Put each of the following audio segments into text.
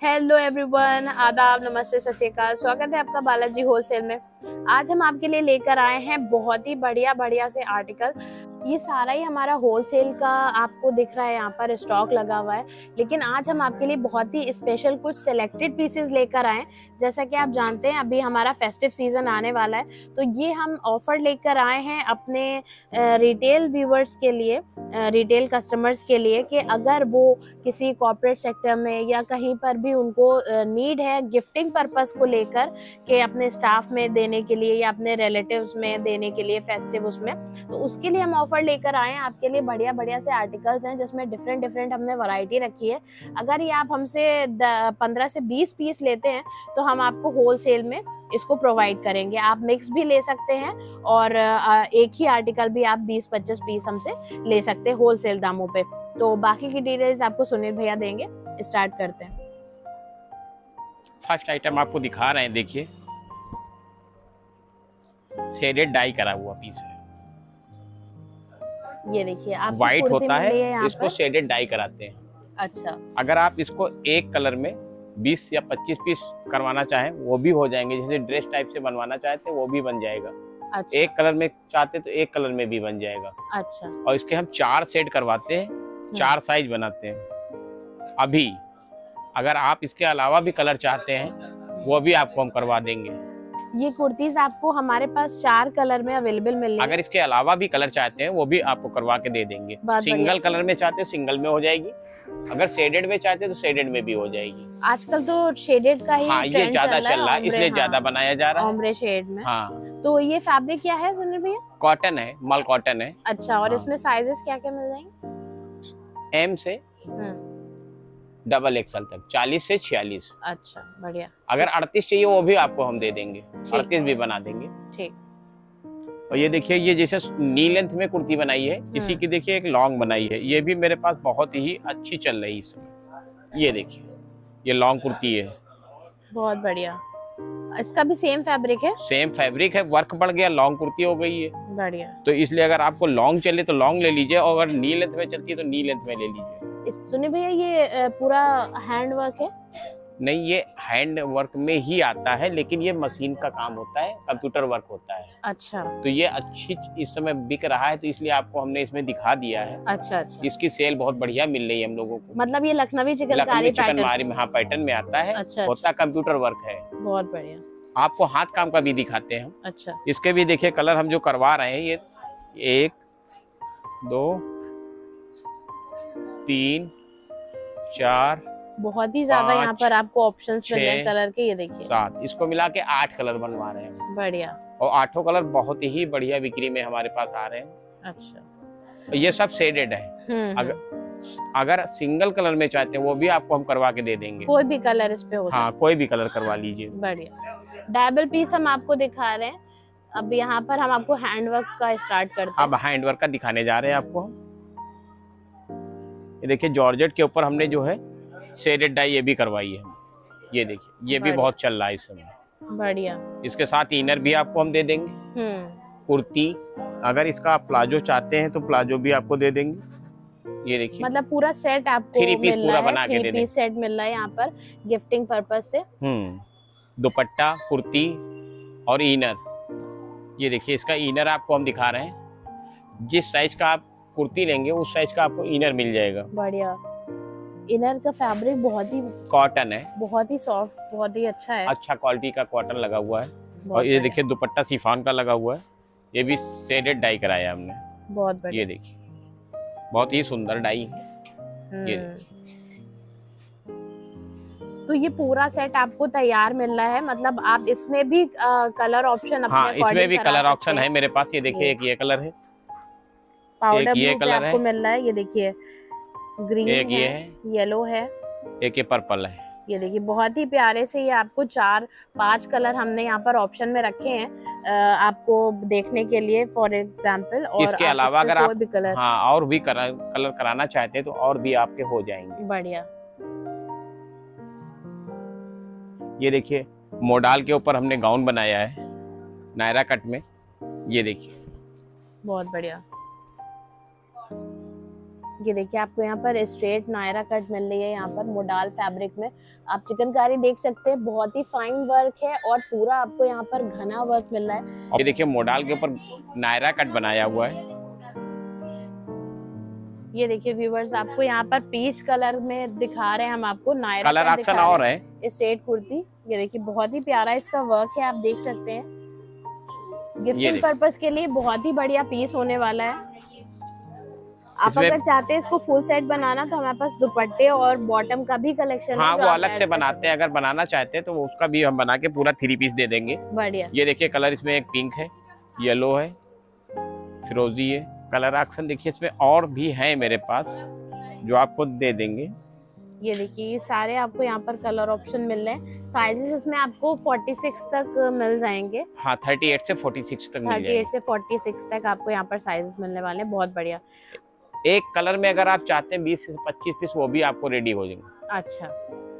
Hello everyone आदाब, नमस्ते सत्यकाल स्वागत है आपका बालाजी होलसेल में। आज हम आपके लिए लेकर आए हैं बहुत ही बढ़िया बढ़िया से आर्टिकल ये सारा ही हमारा होलसेल का आपको दिख रहा है, यहाँ पर स्टॉक लगा हुआ है। लेकिन आज हम आपके लिए बहुत ही स्पेशल कुछ सिलेक्टेड पीसेस लेकर आए जैसा कि आप जानते हैं, अभी हमारा फेस्टिव सीज़न आने वाला है। तो ये हम ऑफ़र लेकर आए हैं अपने रिटेल व्यूवर्स के लिए रिटेल कस्टमर्स के लिए कि अगर वो किसी कॉर्पोरेट सेक्टर में या कहीं पर भी उनको नीड है गिफ्टिंग पर्पस को लेकर के अपने स्टाफ में देने के लिए या अपने रिलेटिव्स में देने के लिए फेस्टिव उसमें तो उसके लिए हम ऑफ़र ऑफ़र लेकर आए हैं, आपके लिए बढ़िया बढ़िया से आर्टिकल्स हैं, जिसमें डिफरेंट डिफरेंट हमने वैरायटी रखी है। अगर ये आप हमसे पंद्रह से बीस पीस लेते हैं तो हम आपको होल सेल में इसको प्रोवाइड करेंगे। आप मिक्स भी ले सकते हैं और एक ही आर्टिकल भी आप 20-25 पीस हमसे ले सकते हैं होल सेल दामों पे। तो बाकी की डिटेल्स आपको सुनील भैया देंगे। स्टार्ट करते हैं। फ़र्स्ट आइटम आपको दिखा रहे हैं, देखिए। डाई करा हुआ पीस है। ये देखिए आप व्हाइट होता है इसको शेडेड डाई कराते हैं। अच्छा। अगर आप इसको एक कलर में 20 या 25 पीस करवाना चाहें वो भी हो जाएँगे। जैसे ड्रेस टाइप से बनवाना चाहते हैं वो भी बन जाएगा। अच्छा। एक कलर में चाहते तो एक कलर में भी बन जाएगा। अच्छा। और इसके हम चार सेट करवाते हैं हम्म। चार साइज़ बनाते हैं। अभी अगर आप इसके अलावा भी कलर चाहते हैं वो भी आपको हम करवा देंगे। ये कुर्तीज आपको हमारे पास चार कलर में अवेलेबल मिल अगर इसके अलावा भी कलर चाहते हैं वो भी आपको करवा के दे देंगे। सिंगल कलर में चाहते हैं सिंगल में हो जाएगी। अगर शेडेड में चाहते हैं तो शेडेड में भी हो जाएगी। आजकल तो शेडेड का ही हाँ ये ज़्यादा चल रहा है इसलिए ज़्यादा हाँ, बनाया जा रहा है। शेड में। हाँ। तो ये फैब्रिक क्या है सुनील भैया? कॉटन है मल कॉटन है। अच्छा और हाँ। इसमें साइजेस क्या क्या मिल जाएँगे? एम से हम्म। डबल एक्सल तक चालीस से छियालीस। अच्छा बढ़िया। अगर अड़तीस चाहिए वो भी आपको हम दे देंगे। अड़तीस भी बना देंगे। ठीक। और ये देखिए ये जैसे नी लेंथ में कुर्ती बनाई है इसी हम्म। की देखिए एक लॉन्ग बनाई है। ये भी मेरे पास बहुत ही अच्छी चल रही है इसमें ये देखिए ये लॉन्ग कुर्ती है। बहुत बढ़िया। इसका भी सेम फैब्रिक है? सेम फैब्रिक है वर्क बढ़ गया लॉन्ग कुर्ती हो गई है। बढ़िया। तो इसलिए अगर आपको लॉन्ग चले तो लॉन्ग ले लीजिए और अगर नी लेंथ में चलती है तो नी लेंथ में ले लीजिए। सुनिए भैया ये पूरा हैंड वर्क है? नहीं ये हैंड वर्क में ही आता है लेकिन ये मशीन का काम होता है कंप्यूटर वर्क होता है। अच्छा। तो ये अच्छी इस समय बिक रहा है तो इसलिए आपको हमने इसमें दिखा दिया है। अच्छा अच्छा। इसकी सेल बहुत बढ़िया मिल रही है हम लोगों को। मतलब ये लखनवी चिकनकारी चिकनकारी में हाँ पैटर्न में आता है। अच्छा, होता अच्छा। कंप्यूटर वर्क है। बहुत बढ़िया। आपको हाथ काम का भी दिखाते हैं अच्छा। इसके भी देखिए कलर हम जो करवा रहे हैं ये एक दो तीन चार बहुत ही ज़्यादा यहाँ पर आपको ऑप्शंस मिल रहे हैं कलर के ये देखिए। सात। इसको मिला के आठ कलर बनवा रहे हैं। बढ़िया। और आठों कलर बहुत ही बढ़िया बिक्री में हमारे पास आ रहे हैं। अच्छा। ये सब शेडेड है। हम्म, अगर हम्म। अगर सिंगल कलर में चाहते हैं वो भी आपको हम करवा के दे देंगे। कोई भी कलर इस पे हो हाँ कोई भी कलर करवा लीजिए। बढ़िया। डबल पीस हम आपको दिखा रहे हैं। अब यहाँ पर हम आपको हैंडवर्क का स्टार्ट करते हैं। अब हैंडवर्क का दिखाने जा रहे हैं आपको ये देखिए जॉर्जेट के ऊपर हमने जो है शेडेड डाई ये भी करवाई है। ये देखिए ये भी बहुत चल रहा है इस समय। बढ़िया। इसके साथ इनर भी आपको हम दे देंगे। हम्म। कुर्ती अगर इसका आप प्लाजो चाहते हैं तो प्लाजो भी आपको दे देंगे। ये देखिए। मतलब पूरा सेट आपको थ्री पीस पूरा बना के दे देंगे। सेट मिल रहा है यहाँ पर गिफ्टिंग पर्पज से। हम्म। दुपट्टा कुर्ती और इनर। ये देखिए इसका इनर आपको हम दिखा रहे हैं। जिस साइज़ का आप कुर्ती लेंगे उस साइज़ का आपको इनर मिल जाएगा। बढ़िया। इनर का फैब्रिक बहुत ही कॉटन है। बहुत ही सॉफ्ट बहुत ही अच्छा है। अच्छा क्वालिटी का कॉटन लगा हुआ है। और ये देखिए दुपट्टा सिफान का लगा हुआ है। ये भी शेडेड डाई कराया हमने। बहुत बढ़िया। ये देखिए। बहुत ही सुंदर डाई है। ये हम्म। तो ये पूरा सेट आपको तैयार मिल रहा है। मतलब आप इसमें भी आ, कलर ऑप्शन हाँ, इसमें भी कलर ऑप्शन है। मेरे पास। ये देखिए एक ये कलर है। पाउडर ये कलर आपको मिल रहा है ये देखिए ग्रीन एक ये है येलो है। एक ये पर्पल है। ये देखिए बहुत ही प्यारे से ये आपको चार पाँच कलर हमने यहाँ पर ऑप्शन में रखे हैं आपको देखने के लिए फॉर एग्ज़ाम्पल और इसके अलावा अगर आप भी कलर हाँ और भी कलर कलर कराना चाहते हैं तो और भी आपके हो जाएँगे। बढ़िया। ये देखिए मोडाल के ऊपर हमने गाउन बनाया है नायरा कट में। ये देखिए। बहुत बढ़िया। ये देखिए आपको यहाँ पर स्ट्रेट नायरा कट मिल रही है यहाँ पर मोडाल फैब्रिक में। आप चिकनकारी देख सकते हैं बहुत ही फाइन वर्क है और पूरा आपको यहाँ पर घना वर्क मिल रहा है। ये देखिए मोडाल के ऊपर नायरा कट बनाया हुआ है। ये देखिए व्यूवर्स आपको यहाँ पर पीच कलर में दिखा रहे हैं हम आपको नायरा कलर ऑप्शन और है। स्ट्रेट कुर्ती ये देखिए बहुत ही प्यारा इसका वर्क है आप देख सकते हैं। गिफ्टिंग पर्पज के लिए बहुत ही बढ़िया पीस होने वाला है। आप अगर चाहते हैं इसको फुल सेट बनाना तो हमारे पास दुपट्टे और बॉटम का भी कलेक्शन हाँ वो अलग से बनाते हैं अगर बनाना चाहते हैं तो वो उसका भी हम बना के पूरा थ्री पीस दे देंगे। बढ़िया। ये देखिए कलर इसमें एक पिंक है येलो है फिरोजी है। कलर ऑप्शन देखिए इसमें और भी है मेरे पास जो आपको दे देंगे। ये देखिए ये सारे आपको यहाँ पर कलर ऑप्शन मिल रहे हैं। साइजेस इसमें आपको 46 तक मिल जाएँगे। हाँ थर्टी एट से फोर्टी सिक्स तक मिल 38 जाएँगे। से 46 तक आपको यहाँ पर साइजेस मिलने वाले हैं। बहुत बढ़िया। एक कलर में अगर आप चाहते हैं बीस से पच्चीस पीस, वो भी आपको रेडी हो जाएँगे। अच्छा।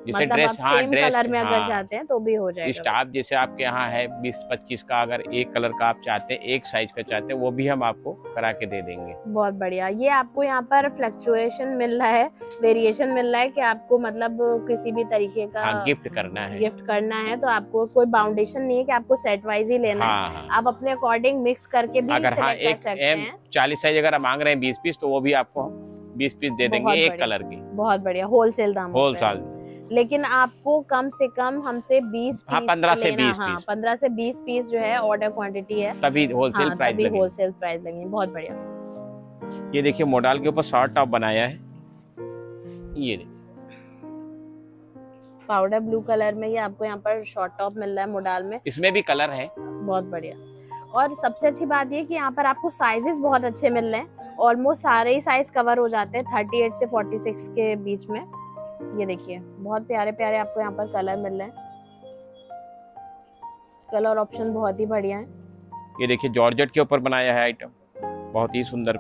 जैसे मतलब ड्रेस हाँ सेम ड्रेस कलर में हाँ, अगर चाहते हैं तो भी हो जाएगा स्टाफ जैसे आपके यहाँ है बीस पच्चीस का अगर एक कलर का आप चाहते हैं एक साइज़ का चाहते हैं वो भी हम आपको करा के दे देंगे। बहुत बढ़िया। ये आपको यहाँ पर फ्लक्चुएशन मिल रहा है वेरिएशन मिल रहा है कि आपको मतलब किसी भी तरीके का हाँ गिफ्ट करना है। गिफ्ट करना है तो आपको कोई बाउंडेशन नहीं है की आपको सेट वाइज ही लेना है। हाँ हाँ। आप अपने अकॉर्डिंग मिक्स करके भी अगर हाँ एक चालीस साइज़ अगर आप मांग रहे हैं बीस पीस तो वो भी आपको बीस पीस दे देंगे एक कलर की। बहुत बढ़िया। होलसेल दाम होल साल लेकिन आपको कम से कम हमसे 20 हाँ, 15 से लेना, 20 हाँ, पीस। 15 से 20 पीस जो है ऑर्डर क्वांटिटी है। तभी होलसेल हाँ प्राइस तभी होलसेल प्राइस लगेंगे बहुत बढ़िया। ये देखिए मॉडल के ऊपर शॉर्ट टॉप बनाया है। ये देखिए। पाउडर ब्लू कलर में ये आपको यहाँ पर शॉर्ट टॉप मिल रहा है मोडाल में। इसमें भी कलर है। बहुत बढ़िया। और सबसे अच्छी बात ये कि यहाँ पर आपको साइजेस बहुत अच्छे मिल रहे हैं। ऑलमोस्ट सारे ही साइज़ कवर हो जाते हैं थर्टी एट से फोर्टी सिक्स के बीच में। ये देखिए बहुत प्यारे प्यारे आपको यहाँ पर कलर मिल रहे हैं। कलर ऑप्शन बहुत ही बढ़िया है। ये देखिए जॉर्जेट के ऊपर बनाया है आइटम बहुत ही सुंदर।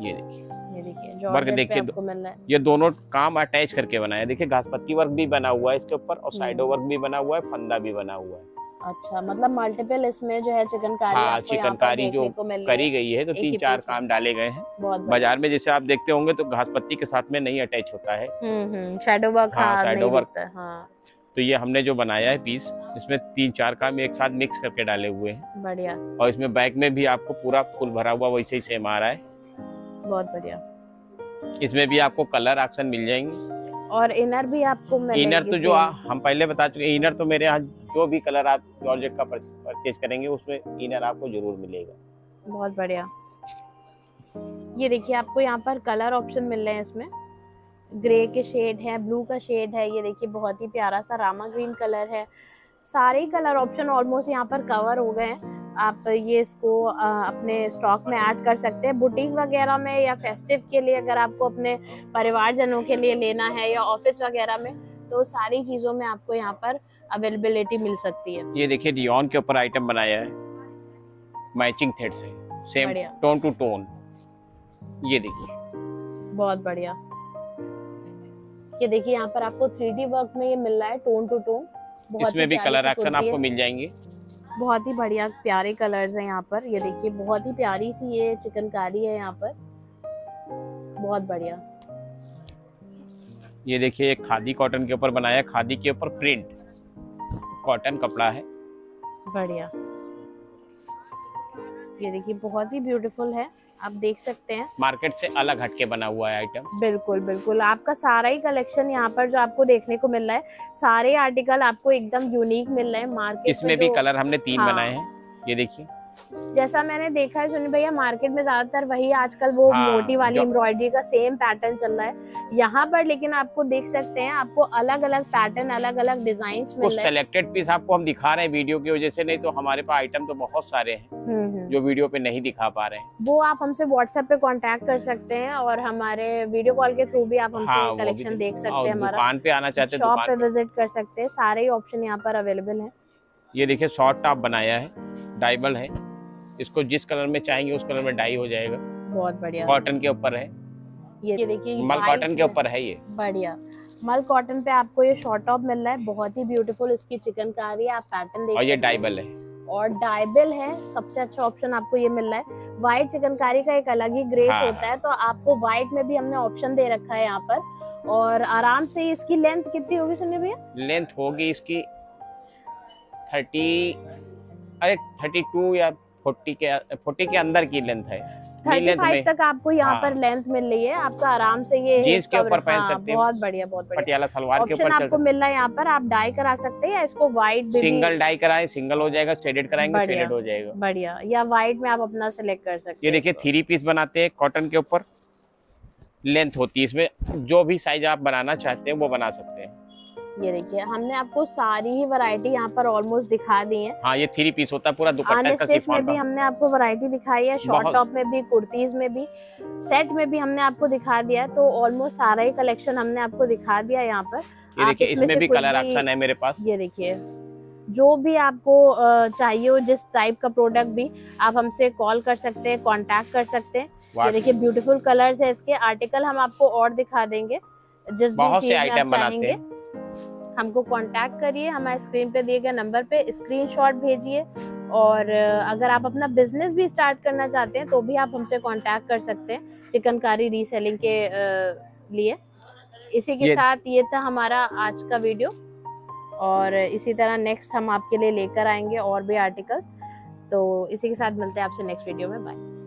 ये देखिए। ये देखिए वर्क देखिए है। ये दोनों काम अटैच करके बनाया है। देखिए घासपत्ती वर्क भी बना हुआ है इसके ऊपर और हम्म। साइडो वर्क भी बना हुआ है फंदा भी बना हुआ है। अच्छा मतलब मल्टीपल इसमें जो है चिकनकारी हाँ, चिकनकारी जो करी गई है तो तीन चार काम डाले गए हैं। बाज़ार में जैसे आप देखते होंगे तो घासपत्ती के साथ में नहीं अटैच होता है। हम्म हम्म वर्क हाँ, हाँ, है, तो ये हमने जो बनाया है पीस इसमें तीन चार काम एक साथ मिक्स करके डाले हुए हैं। बढ़िया। और इसमें बैक में भी आपको पूरा फुल भरा हुआ वैसे ही सेम आ रहा है। बहुत बढ़िया। इसमें भी आपको कलर ऑप्शन मिल जाएँगे। और इनर भी आपको इनर तो जो हम पहले बता चुके इनर तो मेरे यहाँ जो भी कलर आप जॉर्जेट का परचेज करेंगे, उसमें इनर आपको ज़रूर मिलेगा। बहुत बढ़िया। ये देखिए, आपको यहाँ पर कलर ऑप्शन मिल रहे हैं इसमें। ग्रे के शेड है ब्लू का शेड है, ये देखिए, बहुत ही प्यारा सा रामा ग्रीन कलर है। सारे कलर ऑप्शन ऑलमोस्ट यहाँ पर कवर हो गए हैं। आप ये इसको अपने स्टॉक में ऐड कर सकते हैं। बुटीक वगैरह में या फेस्टिव के लिए अगर आपको अपने परिवारजनों के लिए लेना है या ऑफ़िस वगैरह में तो सारी चीज़ों में आपको यहाँ पर अवेलेबिलिटी मिल सकती है। ये देखिए डियोन के ऊपर आइटम बनाया है। मैचिंग थ्रेड से। सेम टोन टू टोन ये देखिए। बहुत बढ़िया। ये देखिए यहाँ पर आपको थ्री वर्क में ये मिल रहा है टोन टू टोन इसमें भी कलर है। आपको मिल जाएँगे। बहुत ही बढ़िया प्यारे कलर्स हैं यहाँ पर। ये देखिए बहुत ही प्यारी सी ये चिकनकारी है यहाँ पर। बहुत बढ़िया। ये देखिए खादी कॉटन के ऊपर बनाया खादी के ऊपर प्रिंट कॉटन कपड़ा है। बढ़िया। ये देखिए बहुत ही ब्यूटीफुल है। आप देख सकते हैं। मार्केट से अलग हटके बना हुआ है आइटम बिल्कुल बिल्कुल। आपका सारा ही कलेक्शन यहाँ पर जो आपको देखने को मिल रहा है सारे आर्टिकल आपको एकदम यूनिक मिल रहे हैं। मार्केट इसमें भी कलर हमने तीन हाँ। बनाए हैं। ये देखिए। जैसा मैंने देखा है सुनी भैया मार्केट में ज़्यादातर वही आजकल वो हाँ, मोटी वाली एम्ब्रॉयडरी का सेम पैटर्न चल रहा है। यहाँ पर लेकिन आपको देख सकते हैं आपको अलग अलग पैटर्न अलग अलग डिज़ाइन कुछ मिल रहे हैं। सेलेक्टेड पीस आपको हम दिखा रहे हैं वीडियो की वजह से नहीं तो हमारे पास आइटम तो बहुत सारे हैं हम्म, हम्म। जो वीडियो पे नहीं दिखा पा रहे हैं। वो आप हमसे व्हाट्सएप पे कांटेक्ट कर सकते हैं और हमारे वीडियो कॉल के थ्रू भी आप हाँ, हमसे कलेक्शन देख सकते हैं दुकान पे आना चाहते हैं शॉप पे विज़िट कर सकते हैं सारे ही ऑप्शन यहाँ पर अवेलेबल है। ये देखिए शॉर्ट टॉप बनाया है डाइबल है। इसको जिस कलर में चाहेंगे उस कलर में डाई हो जाएगा। बहुत बढ़िया। कॉटन के ऊपर है। ये देखिए मल कॉटन के ऊपर है ये। बढ़िया। मल कॉटन पे आपको ये शॉर्ट टॉप मिल रहा है। बहुत ही ब्यूटीफुल इसकी चिकनकारी आप पैटर्न देख और ये डाइबल है। और डायबिल है। सबसे अच्छा ऑप्शन आपको ये मिल रहा है। व्हाइट चिकनकारी का एक अलग ही ग्रेस हाँ, होता है। तो आपको व्हाइट में भी हमने ऑप्शन दे रखा है यहाँ पर। और आराम से इसकी लेंथ कितनी होगी सुनिए भैया? लेंथ होगी इसकी थर्टी अरे थर्टी टू या फोर्टी के फोर्टी के अंदर की लेंथ है। थर्टी फाइव तक आपको यहाँ हाँ। पर लेंथ मिल रही है। आपका आराम से ये जीन्स के ऊपर पहन हाँ, सकते हैं। बहुत बढ़िया बहुत बढ़िया। पटियाला सलवार के ऊपर आपको मिल रहा है यहाँ पर। आप डाई करा सकते हैं या इसको व्हाइट सिंगल डाई कराए सिंगल हो जाएगा शेडेड कराएँगे। शेडेड हो जाएगा। बढ़िया। या व्हाइट में आप अपना सेलेक्ट कर सकते ये देखिए थ्री पीस बनाते हैं कॉटन के ऊपर। लेंथ होती है इसमें। जो भी साइज़ आप बनाना चाहते हैं वो बना सकते हैं। ये देखिए हमने आपको सारी ही वैरायटी यहाँ पर ऑलमोस्ट दिखा दी है। हाँ ये थ्री पीस होता है पूरा दुपट्टा स्टेज में भी हमने आपको वैरायटी दिखाई है शॉर्ट टॉप में भी कुर्तीज में भी सेट में भी हमने आपको दिखा दिया है तो ऑलमोस्ट सारा ही कलेक्शन हमने आपको दिखा दिया यहाँ पर। ये देखिए इसमें भी कलर ऑप्शन है मेरे पास। ये देखिए जो भी आपको चाहिए हो जिस टाइप का प्रोडक्ट भी आप हमसे कॉल कर सकते हैं कांटेक्ट कर सकते हैं। ये देखिए ब्यूटीफुल कलर्स है इसके आर्टिकल हम आपको और दिखा देंगे जिस भी बहुत से चीज़ आप आइटम बनाते चाहेंगे। हैं। हमको कांटेक्ट करिए हमारे स्क्रीन पे दिए गए नंबर पे स्क्रीनशॉट भेजिए और अगर आप अपना बिज़नेस भी स्टार्ट करना चाहते हैं तो भी आप हमसे कांटेक्ट कर सकते हैं चिकनकारी रीसेलिंग के लिए। इसी के ये- साथ ये था हमारा आज का वीडियो और इसी तरह नेक्स्ट हम आपके लिए लेकर आएँगे और भी आर्टिकल्स तो इसी के साथ मिलते हैं आपसे नेक्स्ट वीडियो में। बाय